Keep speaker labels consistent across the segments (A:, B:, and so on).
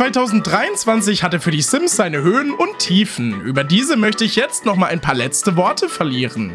A: 2023 hatte für die Sims seine Höhen und Tiefen. Über diese möchte ich jetzt noch mal ein paar letzte Worte verlieren.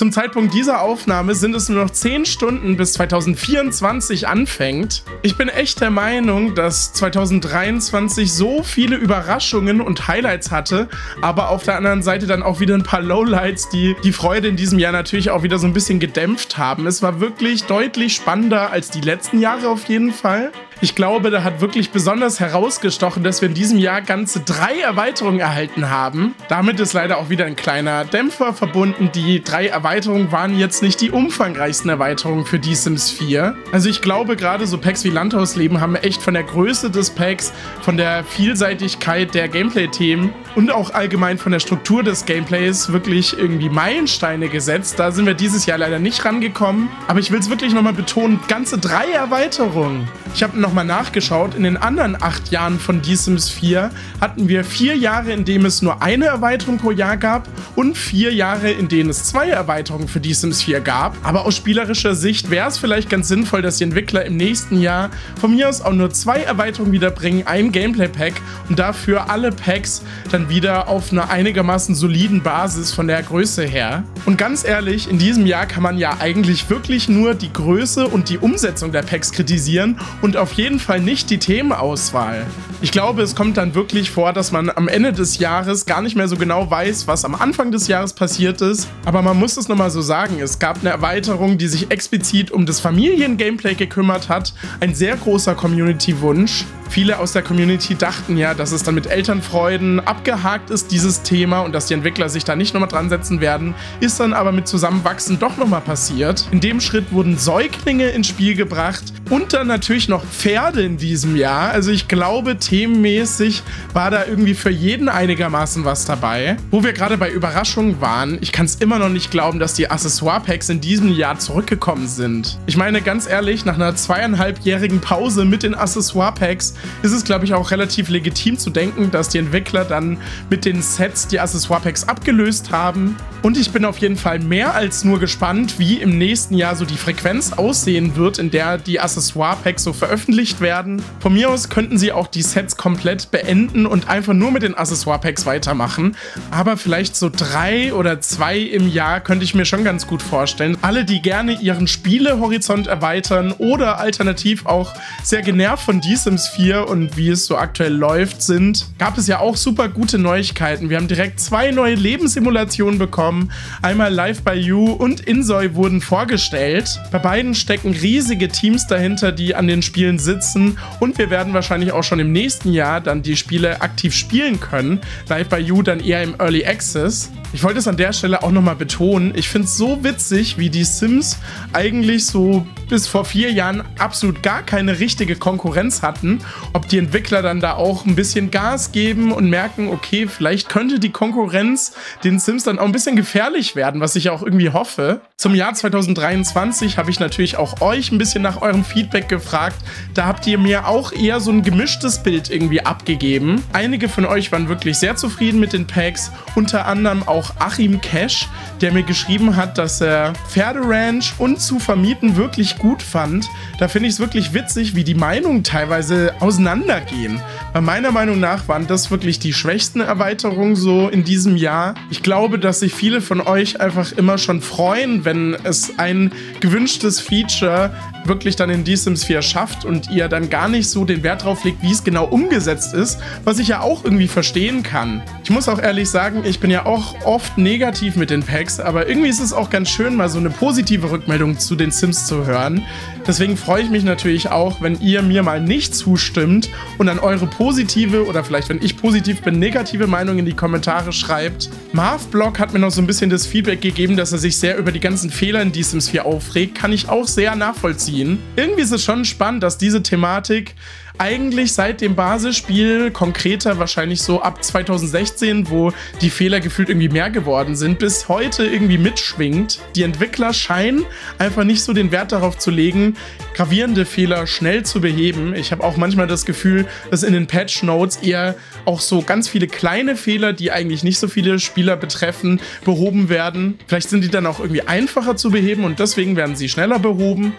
A: Zum Zeitpunkt dieser Aufnahme sind es nur noch 10 Stunden bis 2024 anfängt. Ich bin echt der Meinung, dass 2023 so viele Überraschungen und Highlights hatte, aber auf der anderen Seite dann auch wieder ein paar Lowlights, die die Freude in diesem Jahr natürlich auch wieder so ein bisschen gedämpft haben. Es war wirklich deutlich spannender als die letzten Jahre auf jeden Fall. Ich glaube, da hat wirklich besonders herausgestochen, dass wir in diesem Jahr ganze drei Erweiterungen erhalten haben. Damit ist leider auch wieder ein kleiner Dämpfer verbunden. Die drei Erweiterungen waren jetzt nicht die umfangreichsten Erweiterungen für die Sims 4. Also ich glaube, gerade so Packs wie Landhausleben haben echt von der Größe des Packs, von der Vielseitigkeit der Gameplay-Themen und auch allgemein von der Struktur des Gameplays wirklich irgendwie Meilensteine gesetzt. Da sind wir dieses Jahr leider nicht rangekommen. Aber ich will es wirklich nochmal betonen, ganze drei Erweiterungen. Ich habe nochmal nachgeschaut, in den anderen acht Jahren von The Sims 4 hatten wir vier Jahre, in denen es nur eine Erweiterung pro Jahr gab und vier Jahre, in denen es zwei Erweiterungen für The Sims 4 gab. Aber aus spielerischer Sicht wäre es vielleicht ganz sinnvoll, dass die Entwickler im nächsten Jahr von mir aus auch nur zwei Erweiterungen wiederbringen, ein Gameplay-Pack und dafür alle Packs dann wieder auf einer einigermaßen soliden Basis von der Größe her. Und ganz ehrlich, in diesem Jahr kann man ja eigentlich wirklich nur die Größe und die Umsetzung der Packs kritisieren und auf jeden Fall nicht die Themenauswahl. Ich glaube, es kommt dann wirklich vor, dass man am Ende des Jahres gar nicht mehr so genau weiß, was am Anfang des Jahres passiert ist. Aber man muss es nochmal so sagen, es gab eine Erweiterung, die sich explizit um das Familien-Gameplay gekümmert hat. Ein sehr großer Community-Wunsch. Viele aus der Community dachten ja, dass es dann mit Elternfreuden abgehakt ist, dieses Thema, und dass die Entwickler sich da nicht nochmal dran setzen werden. Ist dann aber mit Zusammenwachsen doch nochmal passiert. In dem Schritt wurden Säuglinge ins Spiel gebracht und dann natürlich noch Pferde in diesem Jahr. Also ich glaube, themenmäßig war da irgendwie für jeden einigermaßen was dabei. Wo wir gerade bei Überraschungen waren, ich kann es immer noch nicht glauben, dass die Accessoire-Packs in diesem Jahr zurückgekommen sind. Ich meine, ganz ehrlich, nach einer zweieinhalbjährigen Pause mit den Accessoire-Packs ist es, glaube ich, auch relativ legitim zu denken, dass die Entwickler dann mit den Sets die Accessoire-Packs abgelöst haben. Und ich bin auf jeden Fall mehr als nur gespannt, wie im nächsten Jahr so die Frequenz aussehen wird, in der die Accessoire-Packs so veröffentlicht werden. Von mir aus könnten sie auch die Sets komplett beenden und einfach nur mit den Accessoire-Packs weitermachen. Aber vielleicht so drei oder zwei im Jahr könnte ich mir schon ganz gut vorstellen. Alle, die gerne ihren Spielehorizont erweitern oder alternativ auch sehr genervt von The Sims 4 und wie es so aktuell läuft sind, gab es ja auch super gute Neuigkeiten. Wir haben direkt zwei neue Lebenssimulationen bekommen. Einmal Live by You und Insoy wurden vorgestellt. Bei beiden stecken riesige Teams dahinter, die an den Spielen sitzen und wir werden wahrscheinlich auch schon im nächsten Jahr dann die Spiele aktiv spielen können. Live by You dann eher im Early Access. Ich wollte es an der Stelle auch nochmal betonen. Ich finde es so witzig, wie die Sims eigentlich so bis vor vier Jahren absolut gar keine richtige Konkurrenz hatten. Ob die Entwickler dann da auch ein bisschen Gas geben und merken, okay, vielleicht könnte die Konkurrenz den Sims dann auch ein bisschen gefährlich werden, was ich auch irgendwie hoffe. Zum Jahr 2023 habe ich natürlich auch euch ein bisschen nach eurem Feedback gefragt. Da habt ihr mir auch eher so ein gemischtes Bild irgendwie abgegeben. Einige von euch waren wirklich sehr zufrieden mit den Packs, unter anderem auch Achim Cash, der mir geschrieben hat, dass er Pferderanch und zu vermieten wirklich gut fand. Da finde ich es wirklich witzig, wie die Meinungen teilweise auseinandergehen. Bei meiner Meinung nach waren das wirklich die schwächsten Erweiterungen so in diesem Jahr. Ich glaube, dass sich viele von euch einfach immer schon freuen, wenn es ein gewünschtes Feature wirklich dann in The Sims 4 schafft und ihr dann gar nicht so den Wert drauf legt, wie es genau umgesetzt ist, was ich ja auch irgendwie verstehen kann. Ich muss auch ehrlich sagen, ich bin ja auch oft negativ mit den Packs, aber irgendwie ist es auch ganz schön, mal so eine positive Rückmeldung zu den Sims zu hören. Deswegen freue ich mich natürlich auch, wenn ihr mir mal nicht zustimmt und dann eure positive oder vielleicht, wenn ich positiv bin, negative Meinung in die Kommentare schreibt. Marv Block hat mir noch so ein bisschen das Feedback gegeben, dass er sich sehr über die ganzen Fehler in The Sims 4 aufregt. Kann ich auch sehr nachvollziehen. Irgendwie ist es schon spannend, dass diese Thematik eigentlich seit dem Basisspiel, konkreter wahrscheinlich so ab 2016, wo die Fehler gefühlt irgendwie mehr geworden sind, bis heute irgendwie mitschwingt. Die Entwickler scheinen einfach nicht so den Wert darauf zu legen, gravierende Fehler schnell zu beheben. Ich habe auch manchmal das Gefühl, dass in den Patch Notes eher auch so ganz viele kleine Fehler, die eigentlich nicht so viele Spieler betreffen, behoben werden. Vielleicht sind die dann auch irgendwie einfacher zu beheben und deswegen werden sie schneller behoben.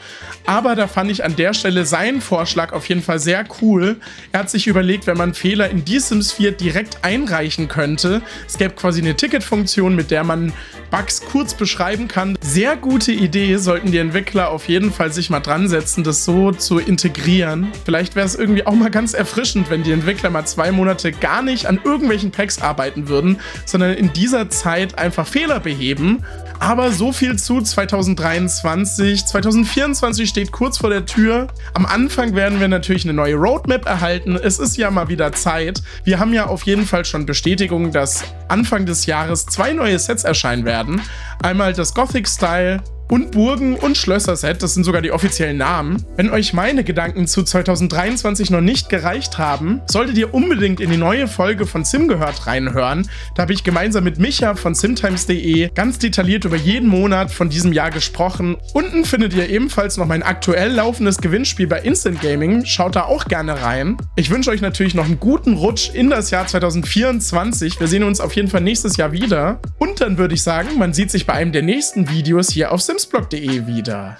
A: Aber da fand ich an der Stelle seinen Vorschlag auf jeden Fall sehr cool. Er hat sich überlegt, wenn man Fehler in die Sims 4 direkt einreichen könnte, es gäbe quasi eine Ticketfunktion, mit der man Bugs kurz beschreiben kann. Sehr gute Idee, sollten die Entwickler auf jeden Fall sich mal dran setzen, das so zu integrieren. Vielleicht wäre es irgendwie auch mal ganz erfrischend, wenn die Entwickler mal zwei Monate gar nicht an irgendwelchen Packs arbeiten würden, sondern in dieser Zeit einfach Fehler beheben. Aber so viel zu 2023. 2024 steht kurz vor der Tür. Am Anfang werden wir natürlich eine neue Roadmap erhalten. Es ist ja mal wieder Zeit. Wir haben ja auf jeden Fall schon Bestätigung, dass Anfang des Jahres zwei neue Sets erscheinen werden. Einmal das Gothic Style und Burgen- und Schlösser-Set, das sind sogar die offiziellen Namen. Wenn euch meine Gedanken zu 2023 noch nicht gereicht haben, solltet ihr unbedingt in die neue Folge von Sim gehört reinhören. Da habe ich gemeinsam mit Micha von simtimes.de ganz detailliert über jeden Monat von diesem Jahr gesprochen. Unten findet ihr ebenfalls noch mein aktuell laufendes Gewinnspiel bei Instant Gaming. Schaut da auch gerne rein. Ich wünsche euch natürlich noch einen guten Rutsch in das Jahr 2024. Wir sehen uns auf jeden Fall nächstes Jahr wieder. Und dann würde ich sagen, man sieht sich bei einem der nächsten Videos hier auf Sims gamesblog.de wieder.